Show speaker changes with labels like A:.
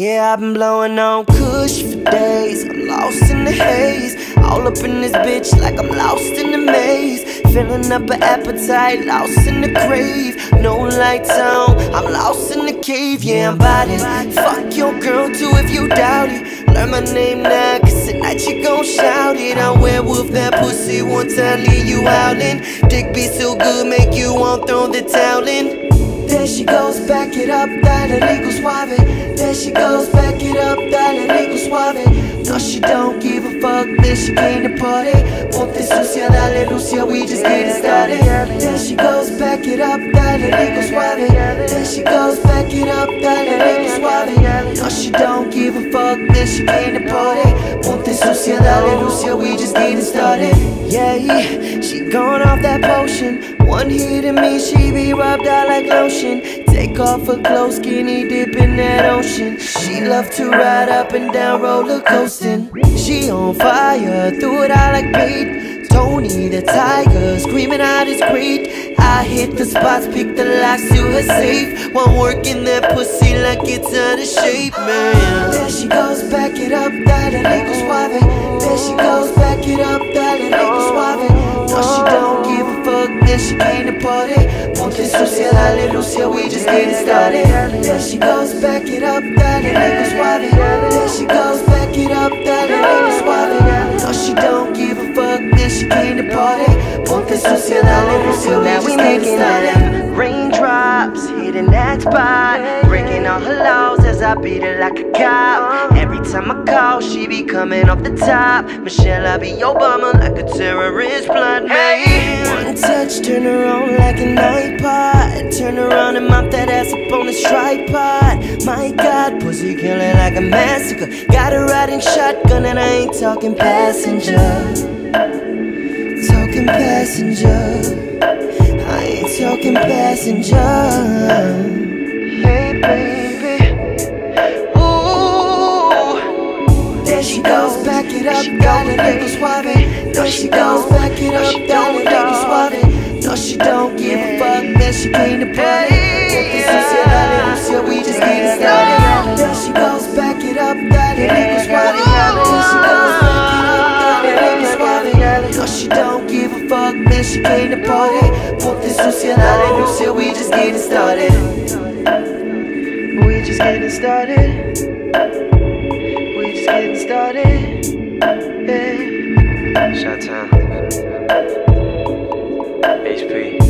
A: Yeah, I've been blowing on kush for days. I'm lost in the haze. All up in this bitch like I'm lost in the maze. Filling up an appetite, lost in the grave. No lights on, I'm lost in the cave. Yeah, I'm body. Fuck your girl too if you doubt it. Learn my name now, cause tonight you gon' shout it. I'm werewolf that pussy, one time leave you howling. Dick be so good, make you want throw the towel in. There she goes, back it up, dale rico suave. There she goes, back it up, dale rico suave. No, she don't give a fuck, then she came to party. Ponte sucia, dale Lucia, we just getting started. There she goes, back it up, dale rico suave. There she goes, back it up, dale rico suave. No, she don't give a fuck, then she came to party. Ponte sucia, dale Lucia, we just getting started. Yeah, she gone off that potion one hit of me, she be rubbed out like lotion. Take off her clothes, skinny dip in that ocean. She love to ride up and down roller coasting. She on fire, threw it out like bait. Tony the tiger, screaming out his great. I hit the spots, pick the locks to her safe. One working that pussy like it's out of shape, man. There she goes, back it up, dale rico suave. There she goes, back it up, dale rico suave. No, she don't give a fuck, then she Dale Lucia, we just getting started. There she goes, back it up, dale rico suave There she goes, back it up, dale rico suave No, she don't give a fuck, then she came to party. Ponte sucia, dale Lucia, we just getting started. Raindrops hitting that spot Breaking all her laws as I beat her like a cop. Every time I call, she be coming off the top. Michelle, I be Obama like a terrorist blood man. One touch, turn her on like an iPod Around and mop that ass up on this tripod. My God, pussy killing like a massacre. Got her riding shotgun and I ain't talking passenger. Talking passenger. I ain't talking passenger. Hey baby. Ooh. There she goes, back it up, dale rico suave There she goes, back it up, suave No, she don't give a fuck, man, she came to party this, she came to party Ponto institucional no seu, we just getting started. We just getting started. We just getting started. Yeah.
B: HP